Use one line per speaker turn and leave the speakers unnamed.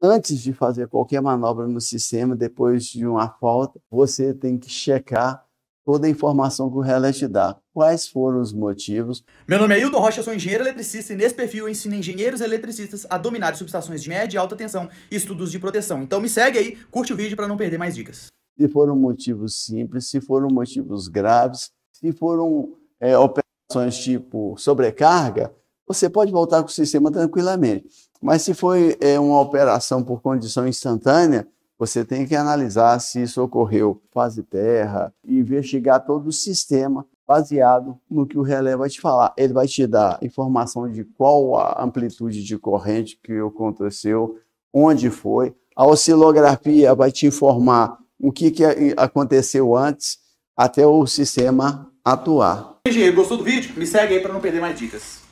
Antes de fazer qualquer manobra no sistema, depois de uma falta, você tem que checar toda a informação que o relé te dá. Quais foram os motivos?
Meu nome é Hilton Rocha, sou engenheiro eletricista e nesse perfil eu ensino engenheiros eletricistas a dominar subestações de média e alta tensão e estudos de proteção. Então me segue aí, curte o vídeo para não perder mais dicas.
Se foram motivos simples, se foram motivos graves, se foram é, operações tipo sobrecarga, você pode voltar com o sistema tranquilamente. Mas se foi é, uma operação por condição instantânea, você tem que analisar se isso ocorreu fase terra, investigar todo o sistema baseado no que o relé vai te falar. Ele vai te dar informação de qual a amplitude de corrente que aconteceu, onde foi. A oscilografia vai te informar o que, que aconteceu antes até o sistema atuar.
Engenheiro, gostou do vídeo? Me segue aí para não perder mais dicas.